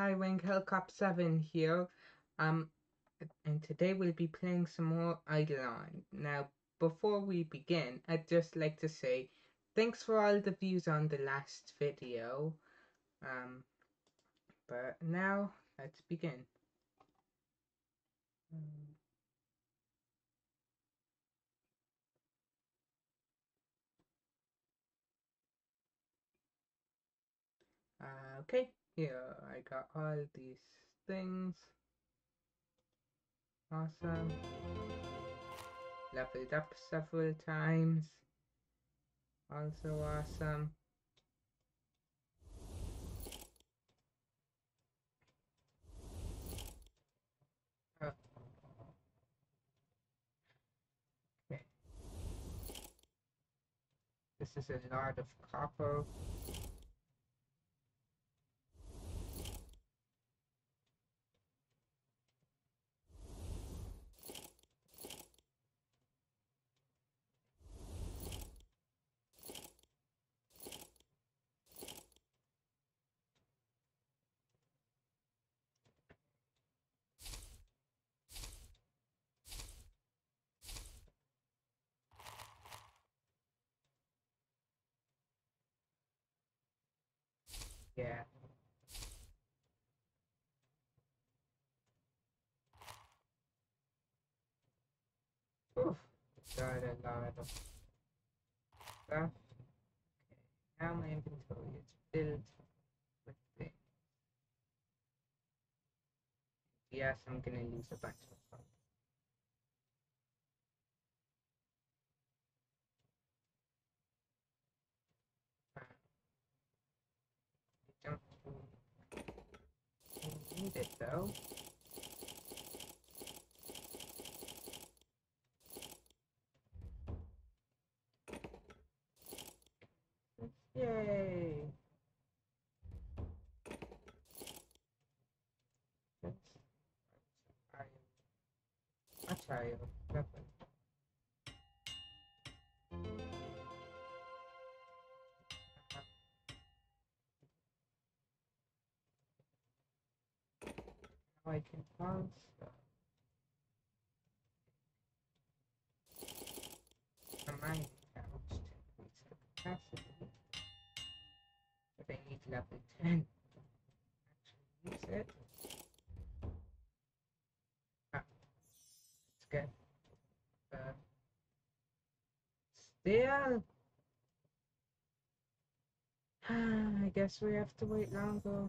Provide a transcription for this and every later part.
Highwing Helicopter 7 here. Um, and today we'll be playing some more IdleOn. Now, before we begin, I'd just like to say thanks for all the views on the last video. Um, but now let's begin. Uh, okay, here I got all these things. Awesome. Leveled up several times. Also awesome. Oh. This is a lot of copper. Yeah. Oof. Got a lot of stuff. Okay. Now my inventory is filled with things. Yes, I'm gonna use a bunch of them. I don't need it though. Yay! That's iron. Much I can. The mining pouch to increase the capacity. But I need level 10. to Actually use it. Ah, let's get uh, still. I guess we have to wait longer.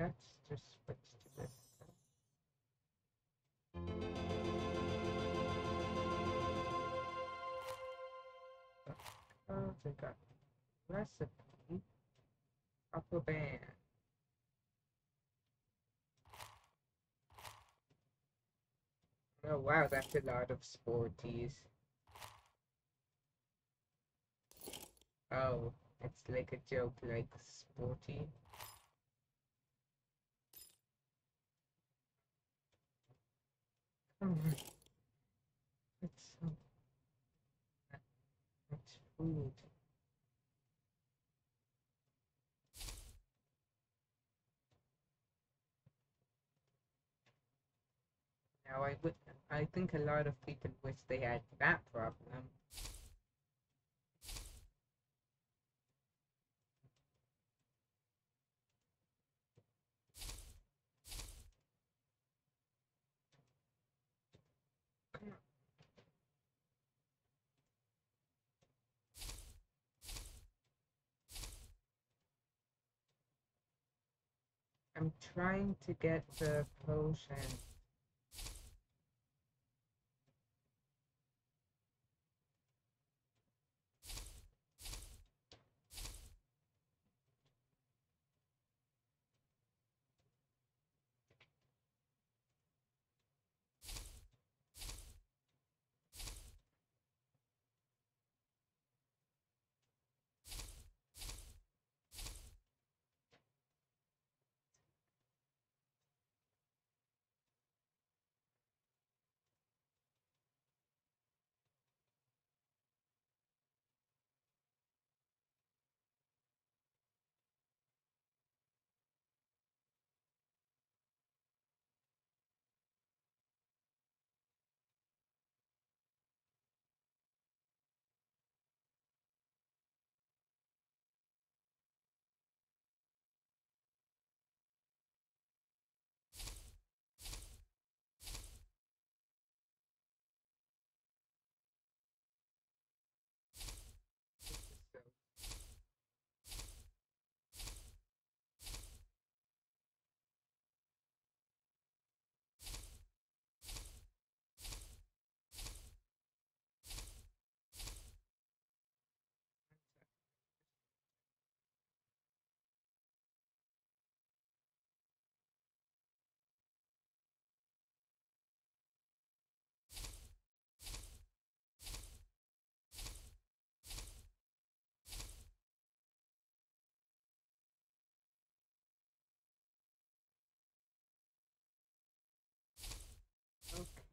Let's just switch to this. Oh, they got recipe. Copper band. Oh wow, that's a lot of spore tees. Oh, it's like a joke, like sporty. That's so. That's food. Now I, I think a lot of people wish they had that problem trying to get the potion.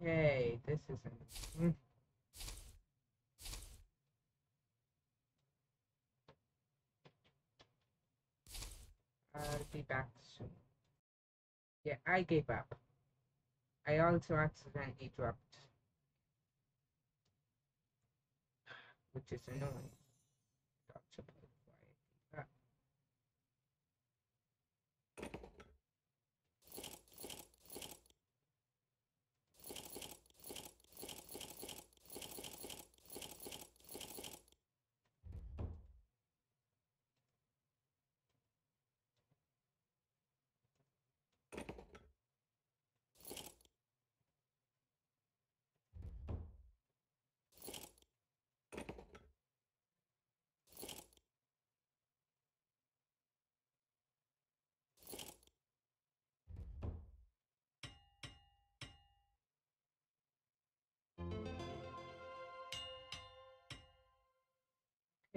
Okay, this isn't. Mm. I'll be back soon. Yeah, I gave up. I also accidentally dropped. Which is annoying.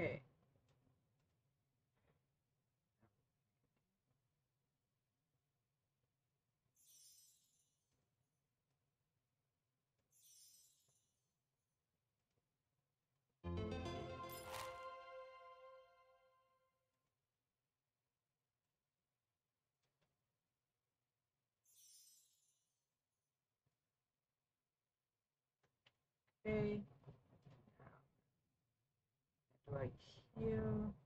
Okay. Okay. Right here.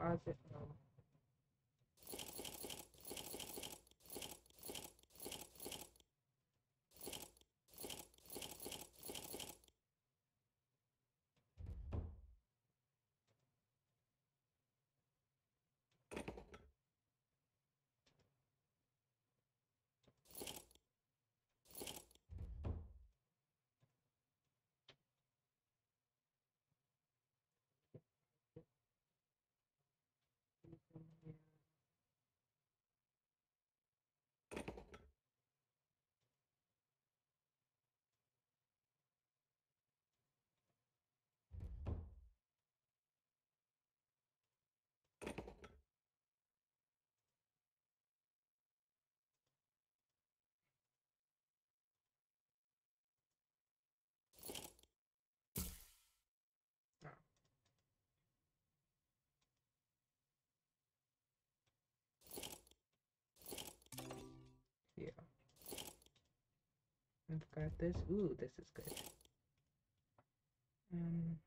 Deposit. No. I've got this. Ooh, this is good. Um,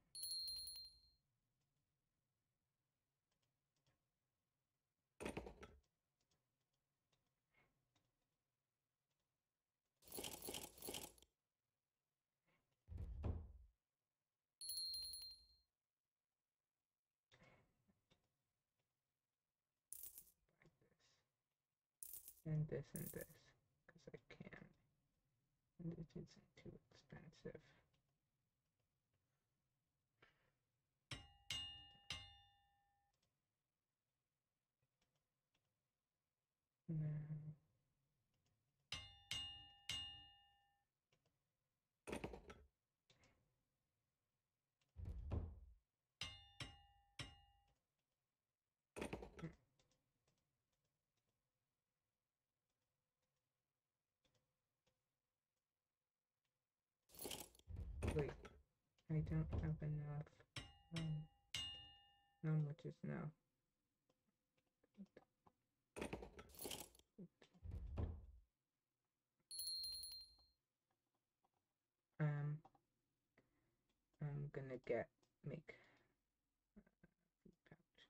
and this and this because I can and it isn't too expensive. Now, Wait, I don't have enough. Um, how much is now? Um, I'm gonna get make a food pouch.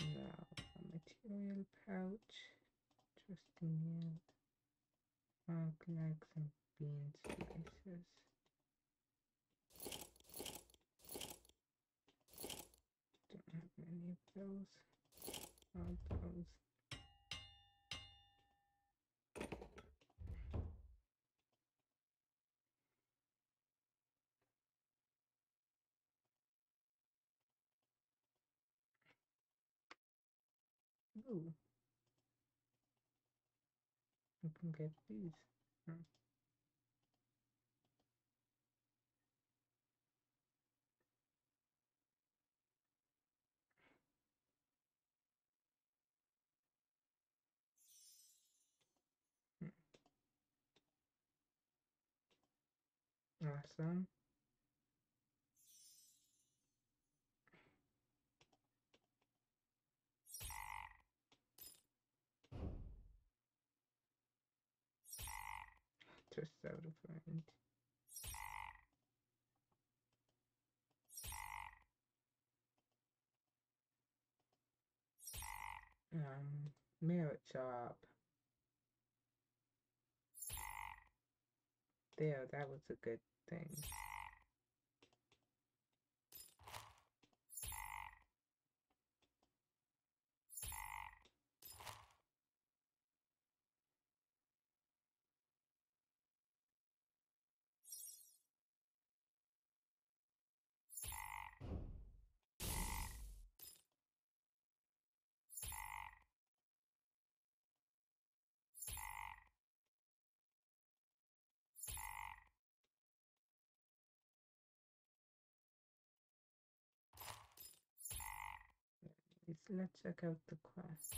Now, a material pouch, trusting yield, frog legs and bean slices. Don't have many of those. Those. Ooh. I can get these. Huh. Awesome. Just out of range. Um, merit shop. There, that was a good thing. Let's, check out the quest.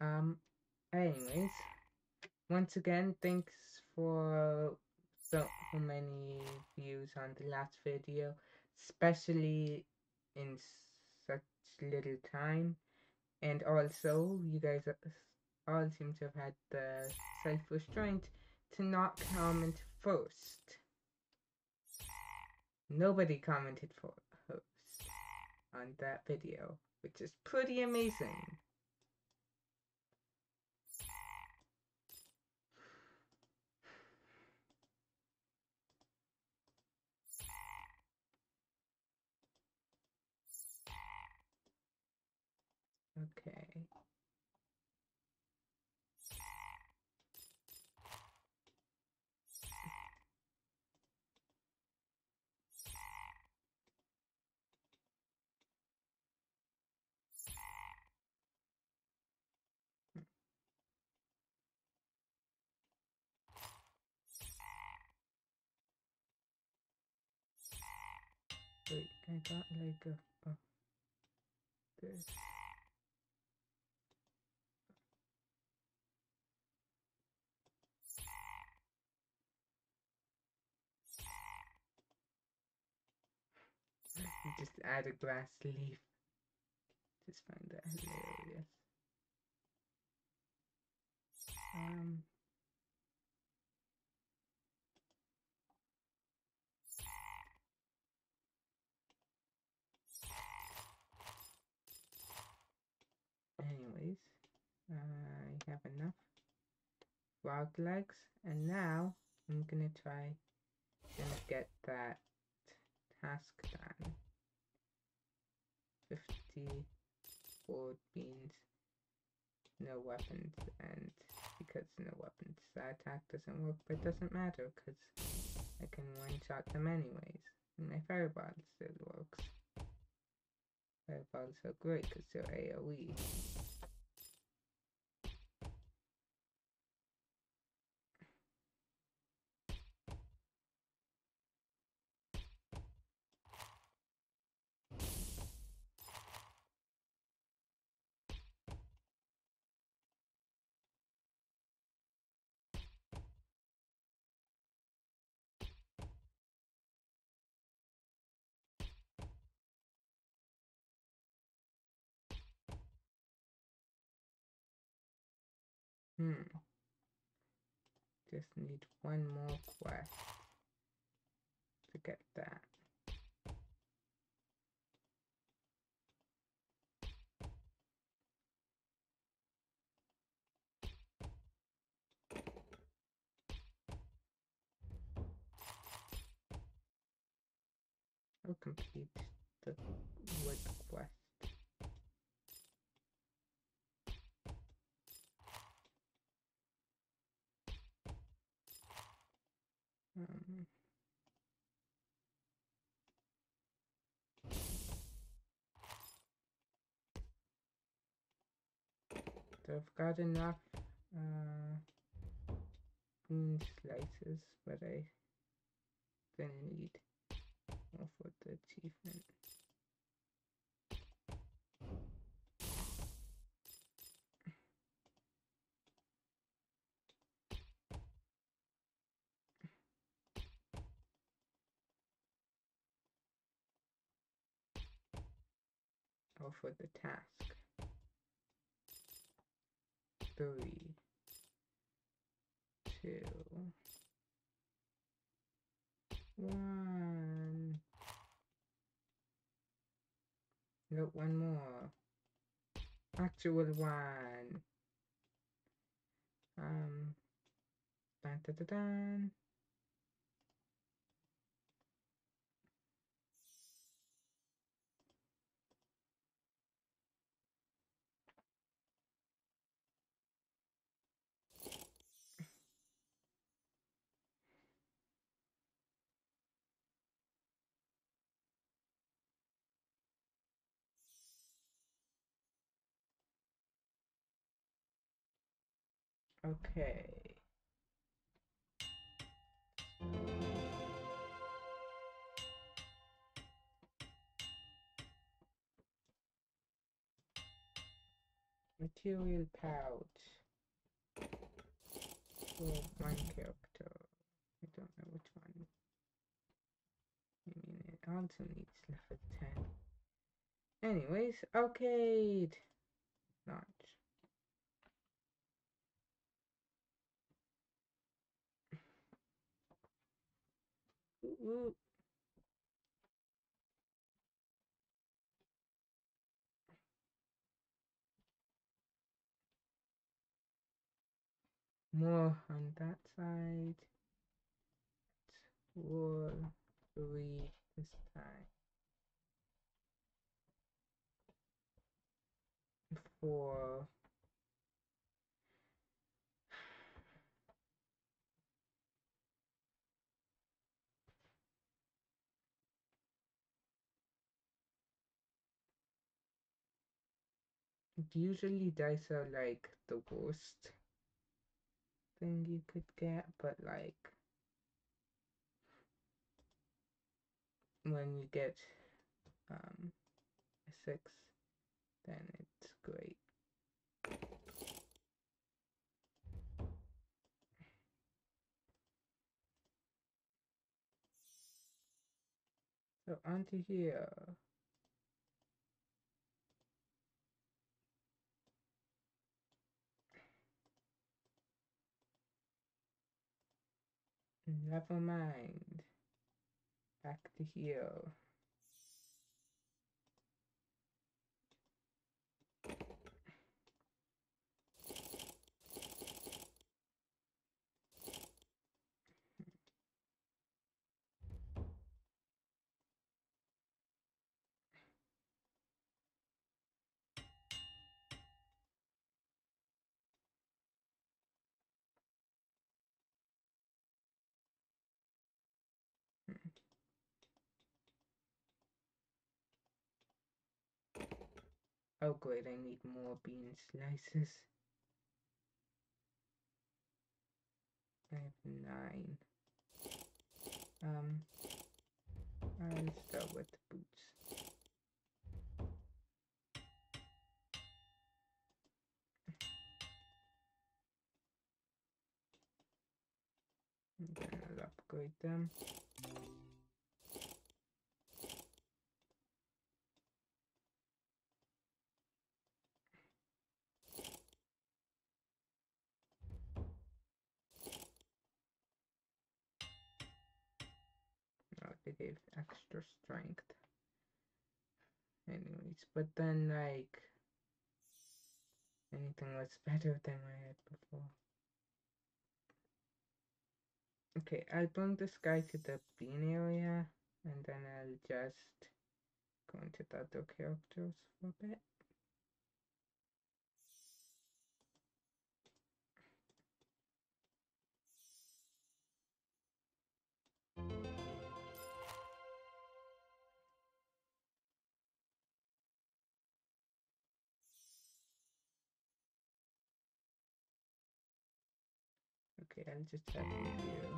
Um, anyways, once again, thanks for so many views on the last video, especially in such little time. And also, you guys all seem to have had the self restraint to not comment first. Nobody commented first on that video, which is pretty amazing. Okay. Wait, I got like a, a this. Just add a grass leaf. Just find that hilarious. Um, anyways, I have enough frog legs, and now I'm gonna try and get that task done. 50 bored beans, no weapons, and because no weapons, that attack doesn't work, but it doesn't matter because I can one-shot them anyways. And my fireball still works. Fireballs are great because they're AoE. Hmm. Just need one more quest to get that. I'll complete the wood quest. Um, so I've got enough uh, bean slices, but I gonna need more for the achievement. or for the task. Three, two, one. Nope, one more. Actual one. Um, dun, dun, dun, dun. Okay. Material pouch. For one character. I don't know which one. I mean, it also needs level 10. Anyways, arcade. Launch. Ooh. More on that side. Wool three this time. For usually dice are like the worst thing you could get, but like when you get um, a six, then it's great. So onto here. Never mind. Back to here. Oh great, I need more bean slices. I have nine. Um, I'll start with boots. Then I'll upgrade them. Extra strength. Anyways, but then like anything was better than I had before. Okay, I'll bring this guy to the bean area and then I'll just go into the other characters for a bit. I'll just have you.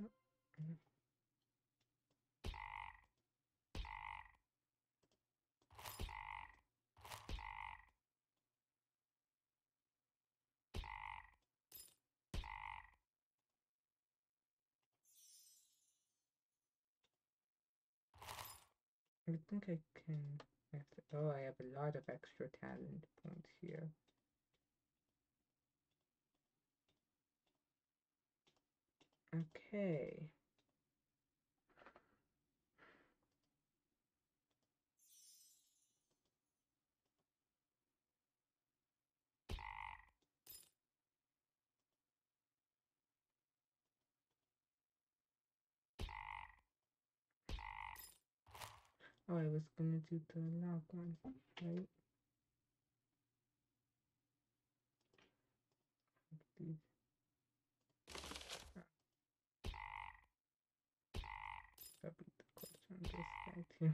Oh, mm. I think I can. Oh, I have a lot of extra talent points here. Okay. Oh, I was gonna do the log one, right? These. That'd be the question on this guy too.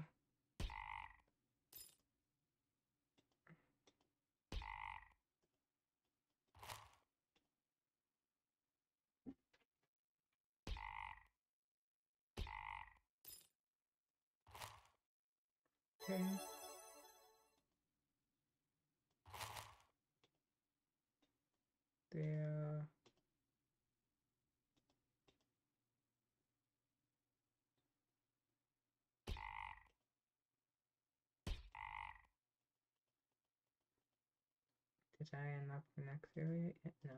Okay. There. Did I unlock the next area yet? No.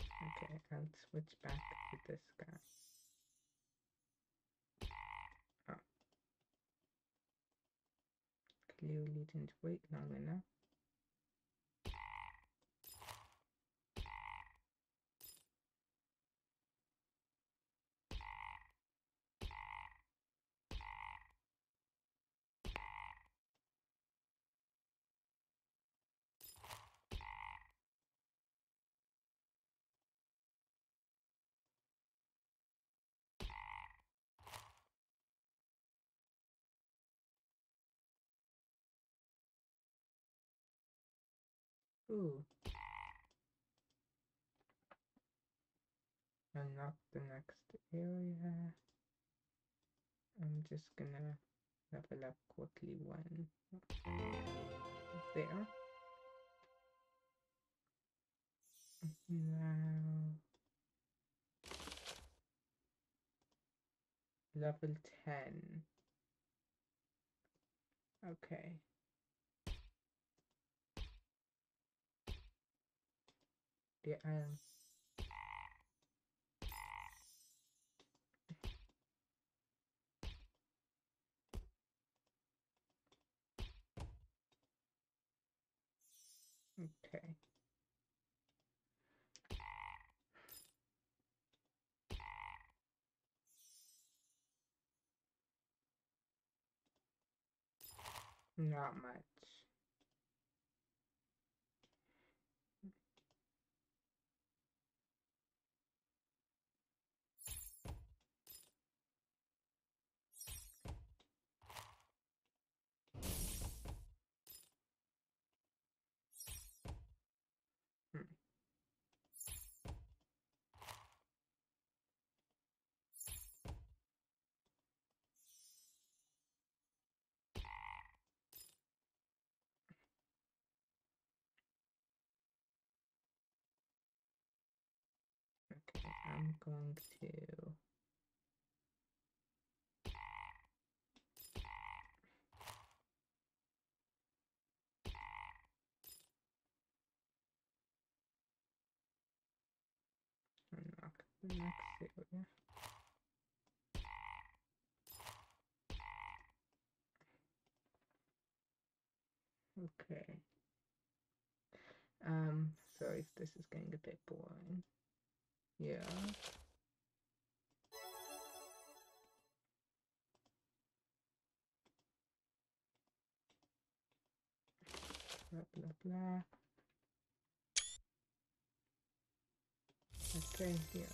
Okay, I'll switch back to this guy. Clearly didn't wait long enough. Ooh. Unlock the next area. I'm just gonna level up quickly one there. Now level 10. Okay. Yeah, um, okay. Not much. Hmm. Okay, I'm going to unlock the next area. Okay. Um, sorry if this is getting a bit boring. Yeah. Blah blah blah. Okay, here.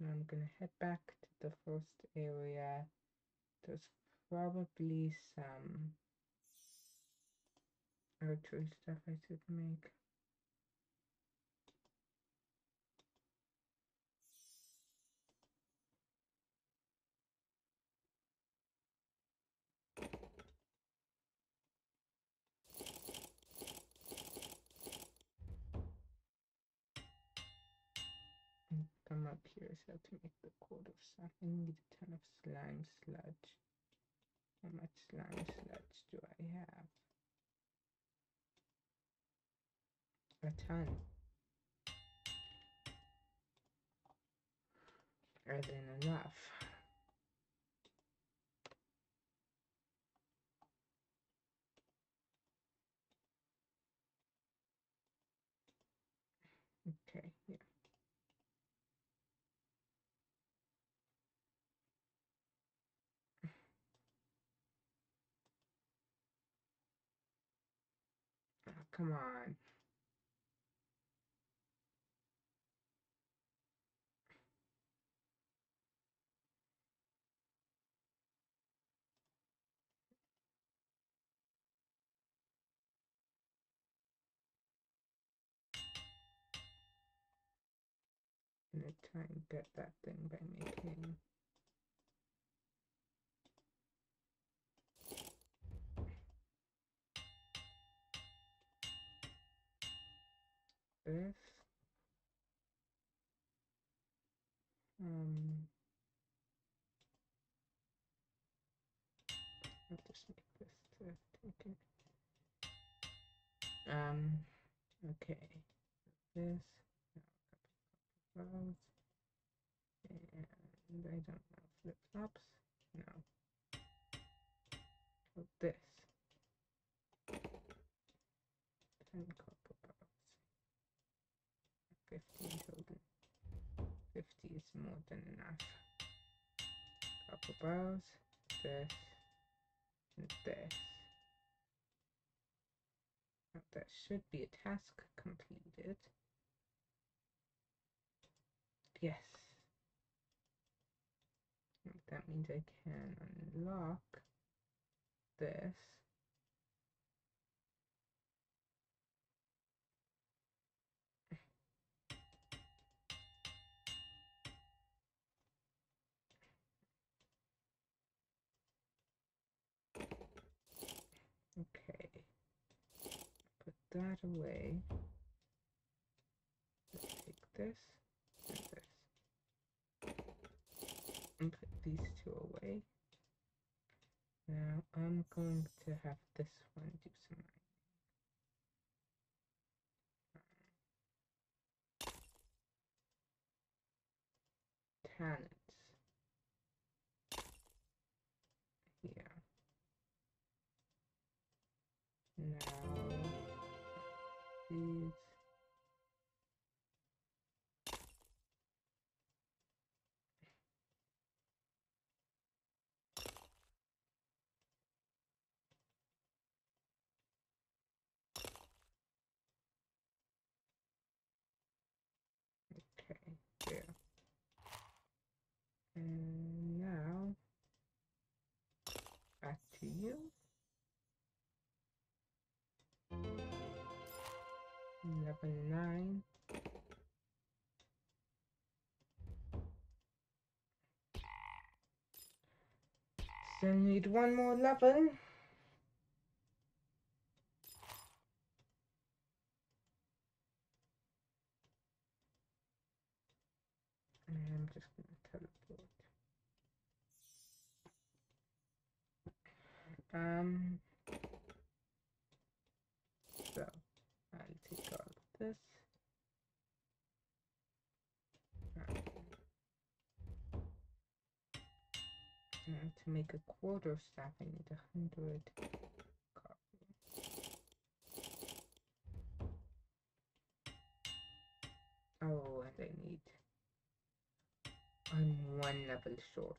Now I'm gonna head back to the first area. There's probably some archery stuff I should make. come up here so to make the cord of. I need a ton of slime sludge. How much slime sludge do I have? A ton. As in enough. Okay, yeah. Oh, come on. I'm gonna try and get that thing by making this. Um, it. Um, okay. This. And I don't know, flip flops? No. Oh, this. 10 copper bars. 15 total. 50 is more than enough. Bars, this, and this. That should be a task completed. Yes. That means I can unlock this that away. Let's take this and this. And put these two away. Now I'm going to have this one do some talents. Level 9. Still need one more level. I'm just gonna teleport. Um. So I'll take all of this. Um, Now to make a quarter staff, I need a hundred. Oh, and I need. I'm one level short.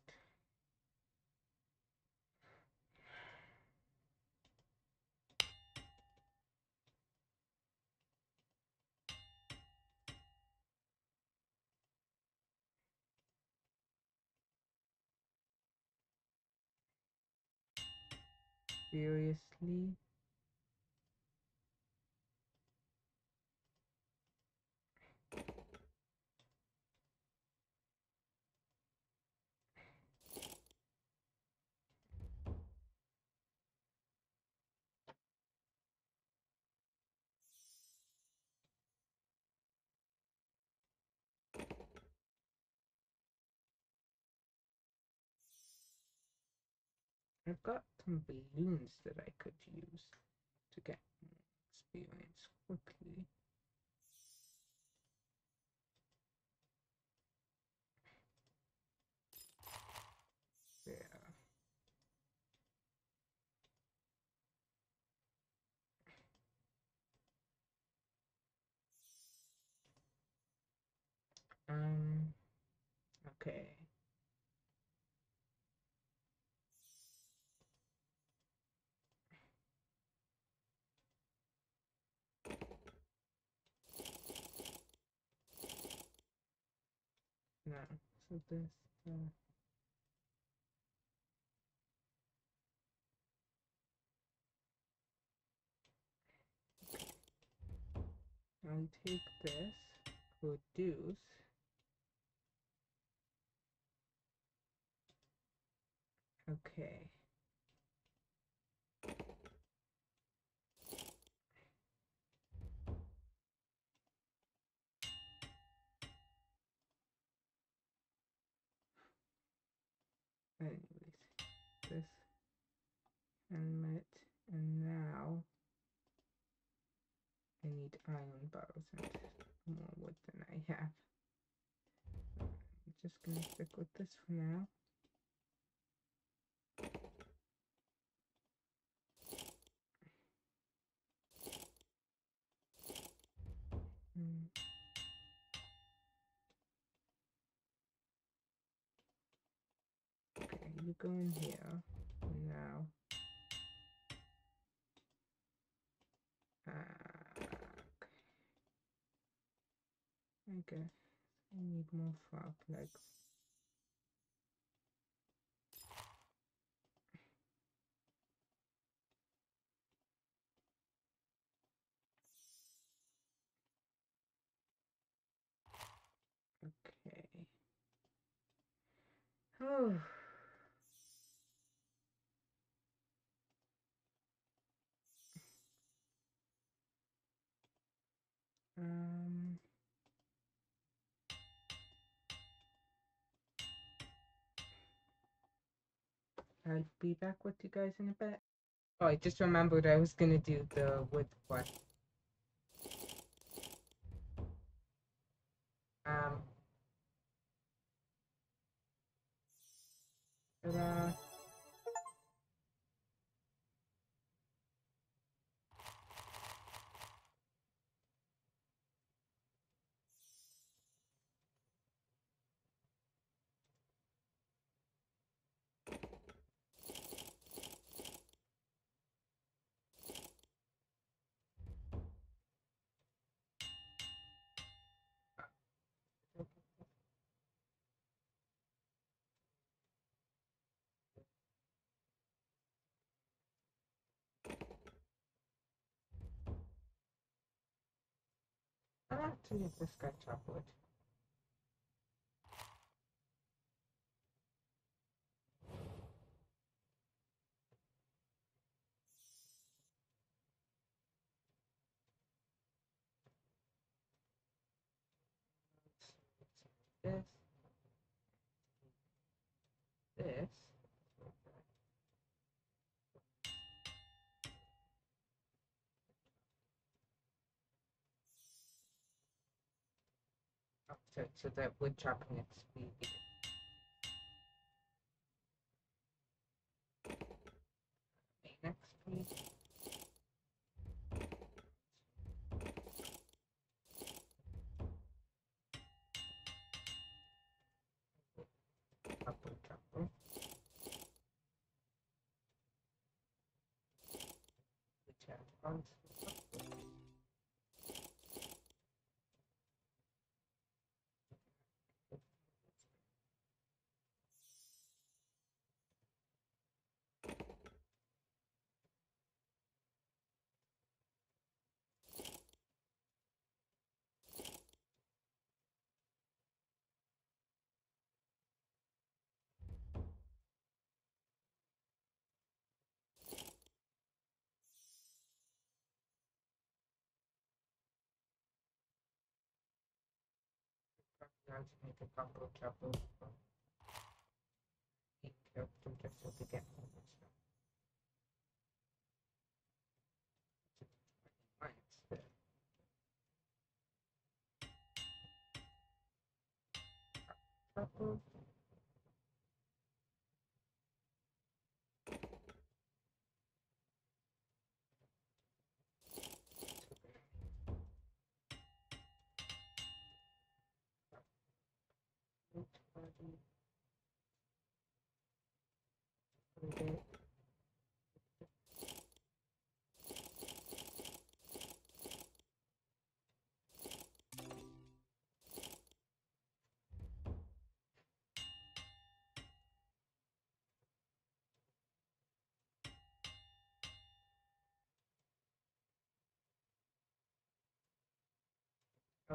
Seriously? I've got some balloons that I could use to get experience quickly. There. Um, okay. No, so this, uh, I'll take this, produce, okay. Anyways, this helmet, and now I need iron bars and more wood than I have. I'm just gonna stick with this for now. Mm. Okay, you go in here now. Guess I need more frog legs. Okay. Oh. I'll be back with you guys in a bit. Oh, I just remembered I was gonna do the wood quest. Um. Ta-da. I'll actually have this guy chop wood. This. This. Oh, so, that wood chopping at speed. Okay, Next, please. Chopper, chopper. Which have on To make a of chapels for each character just they get stuff. Minus the chapel. Eight, body. Put it Oh,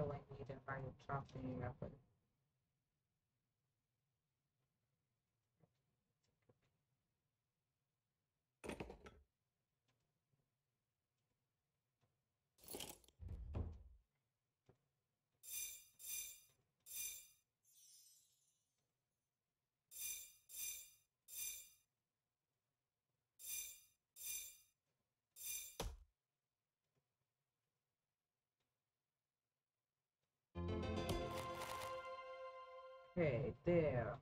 I need to find a chopping up it. Okay, there.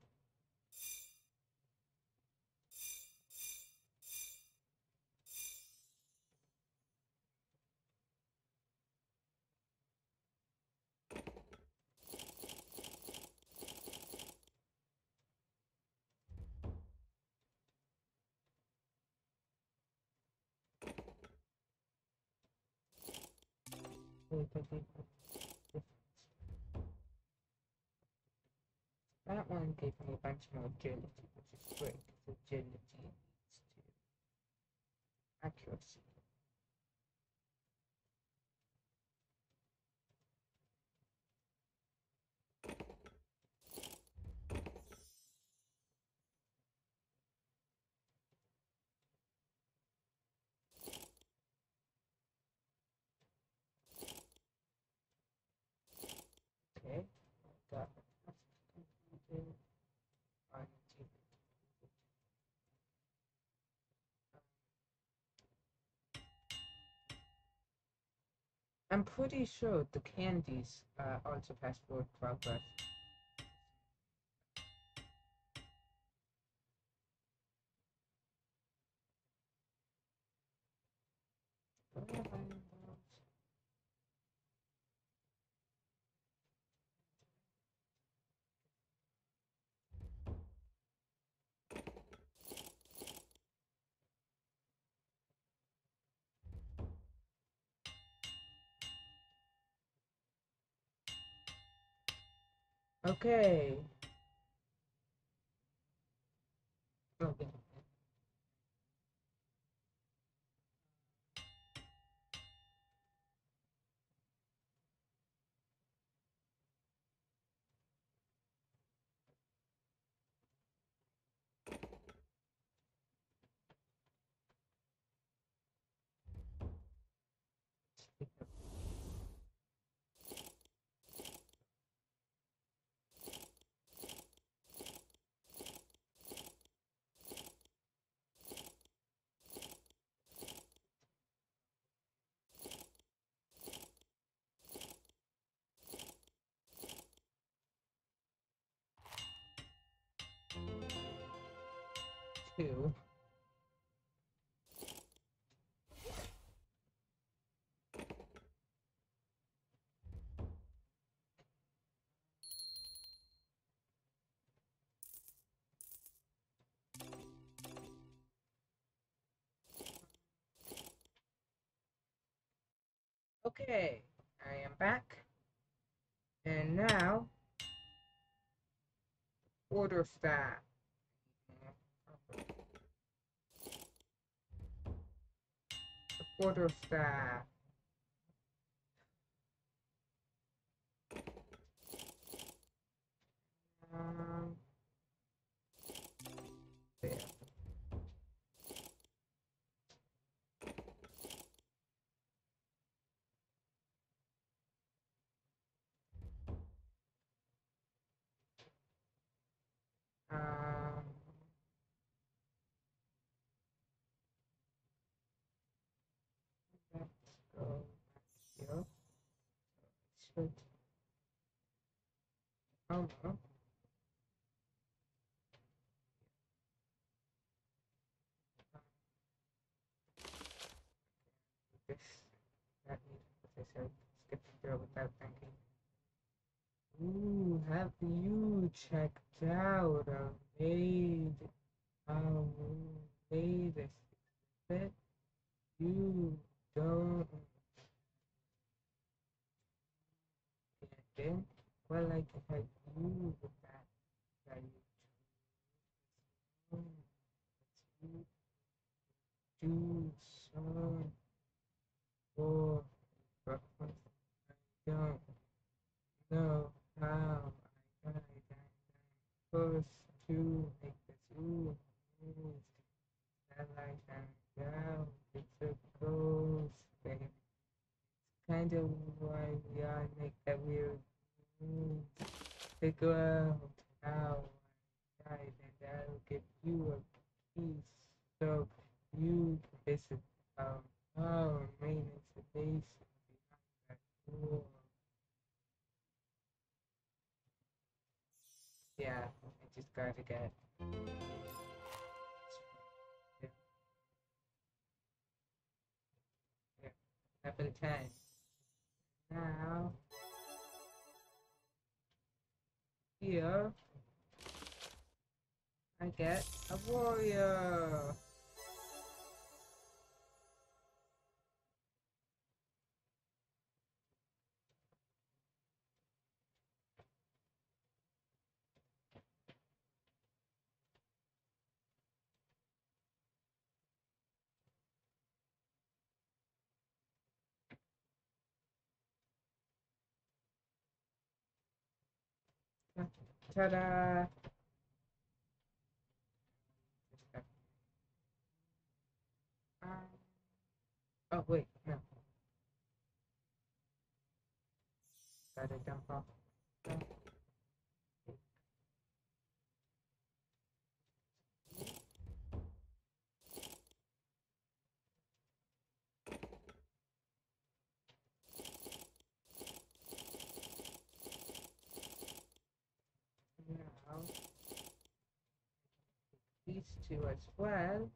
Wait, I gave me a bunch more agility, which is great, because agility leads to accuracy. Okay, got the task completed. I need to I'm pretty sure the candies uh, also pass forward progress. Okay. Okay. Two. Okay, I am back. And now, quarter staff. The quarter staff. Um, there. Um, let's go back here. Should. Oh no. This that needs this I skip through it without thinking. Ooh, have you checked out a? Oh, maid is it? You don't get it? Well, I can help you with that. That you do. Do some for breakfast. I don't know how I got first to make this ooh move that like and down. It's a ghost thing. Kind of why we all make that weird move. How I died and I'll give you a piece so you can visit um our maintenance base behind that door. Yeah, I just gotta get. Yeah. Yeah. 10. Now. Here. I get a warrior. Ta-da! Um, oh wait, no. Gotta jump off. These as well.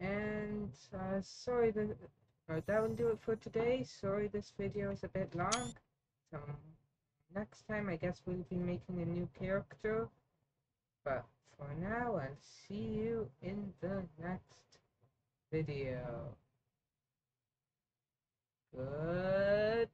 And uh, sorry, that, uh, that will do it for today. Sorry this video is a bit long. So next time I guess we'll be making a new character. But for now, I'll see you in the next video. Goodbye.